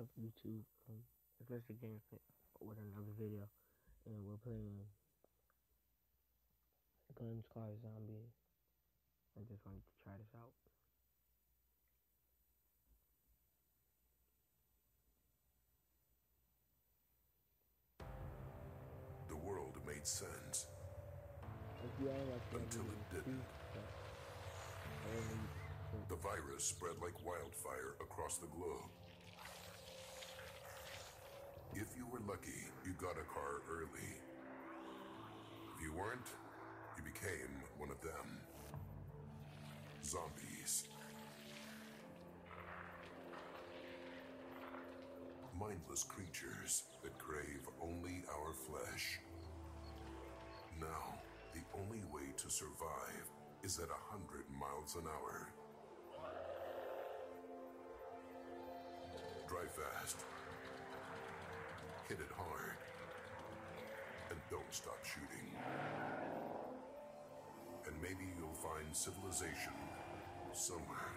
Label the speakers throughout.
Speaker 1: up YouTube? Um, especially Game with another video, and we're playing Guns, Cars, Zombies. I just wanted to try this out.
Speaker 2: The world made sense
Speaker 1: If you all like that
Speaker 2: Until it didn't.
Speaker 1: please, I really-
Speaker 2: The virus spread like wildfire across the globe. If you were lucky, you got a car early. If you weren't, you became one of them. Zombies. Mindless creatures that crave only our flesh. Now, the only way to survive is at a hundred miles an hour. Drive fast. Hit it hard. And don't stop shooting. And maybe you'll find civilization somewhere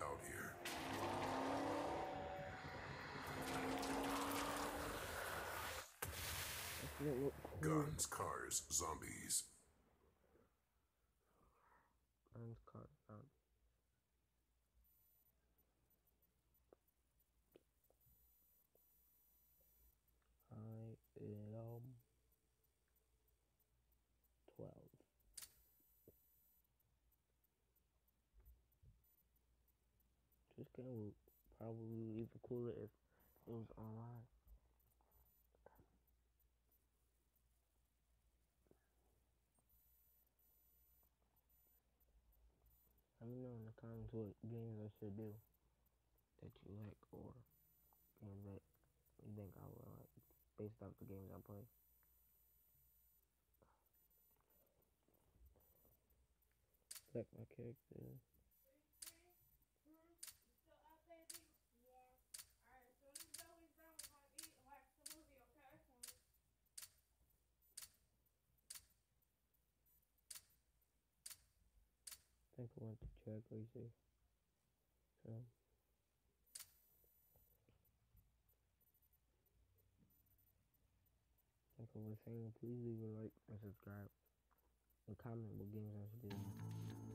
Speaker 2: out here.
Speaker 1: I forget what cool
Speaker 2: Guns, cars, zombies.
Speaker 1: Guns, Cars, Zombies. I am twelve. This game would probably be even cooler if it was online. Let me know in the comments what games I should do that you like or games that you think I would like based off the games I play. Like my character. I think I want to racer. So like I was saying, please leave a like and subscribe and comment what games I should do.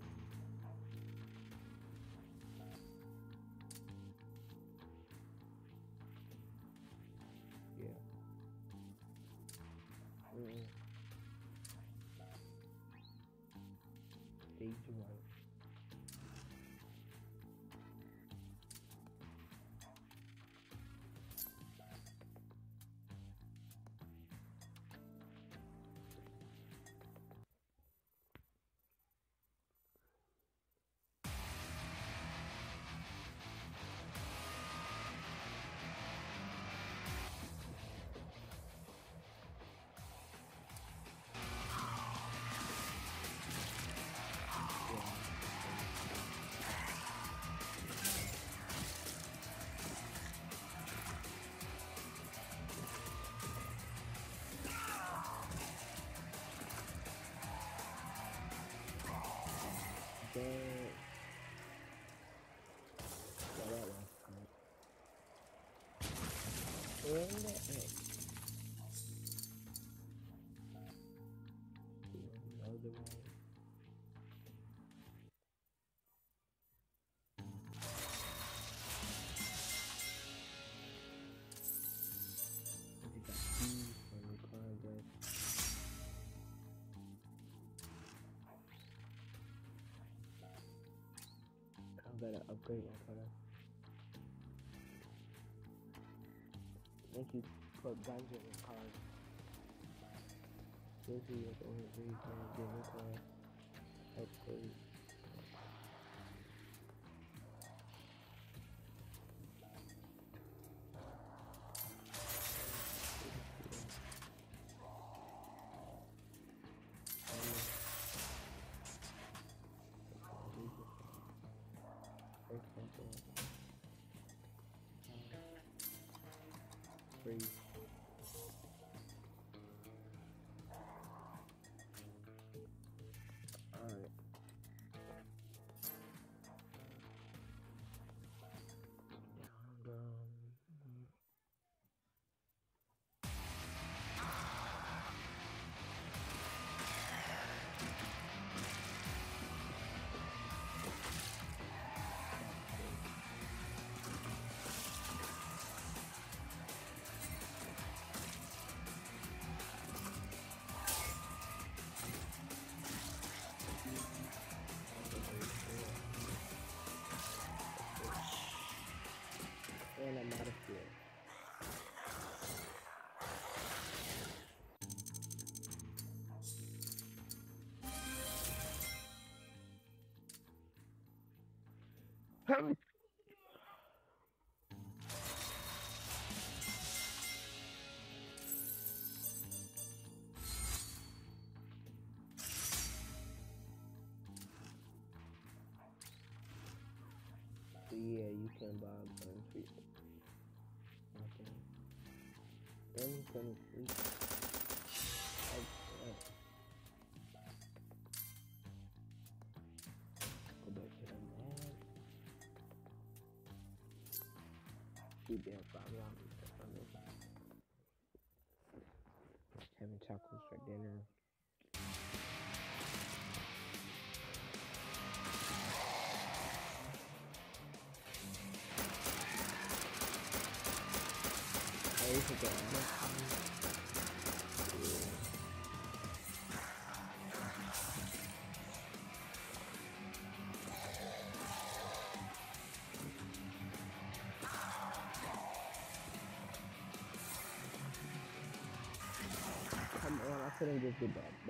Speaker 1: Is that? Oh. Another one. I better upgrade my car. Thank you put guns in your. This is the only you can get your car upgrade. Free. Alright. Yeah, you can buy guns free. Okay. Then you can free. Dollars. Having tacos for dinner. Hey, forget Come on, I couldn't just get that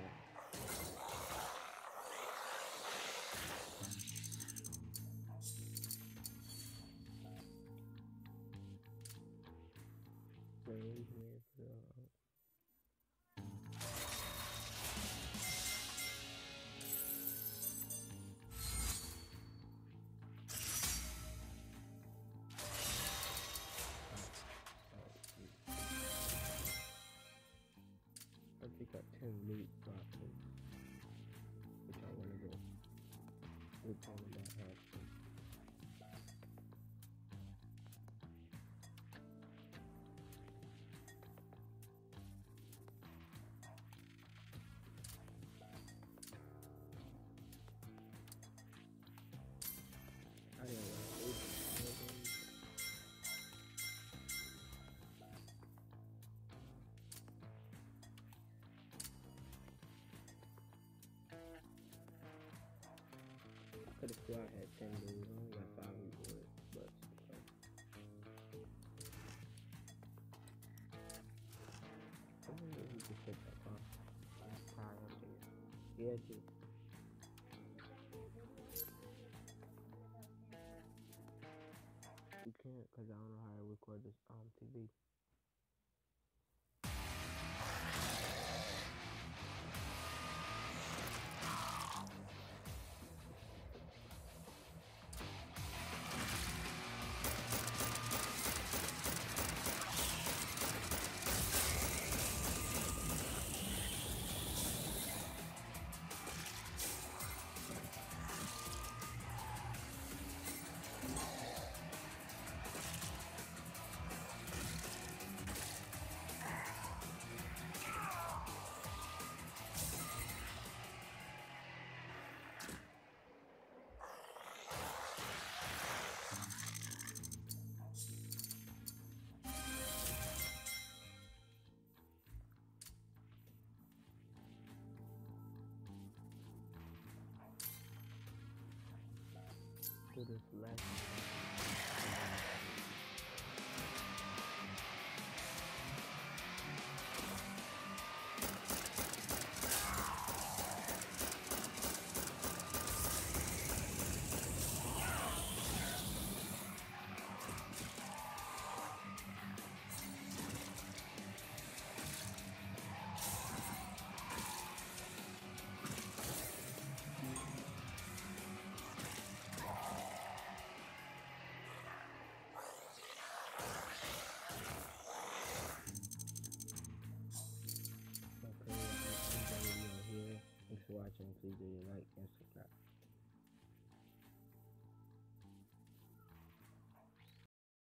Speaker 1: could have sworn I had 10 dudes. I only got 5 rewards, but okay. I wonder if we could fit that car. Car up there. Yeah, dude. We can't because I don't know how to record this um TV. Do this last.